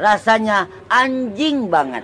rasanya anjing banget.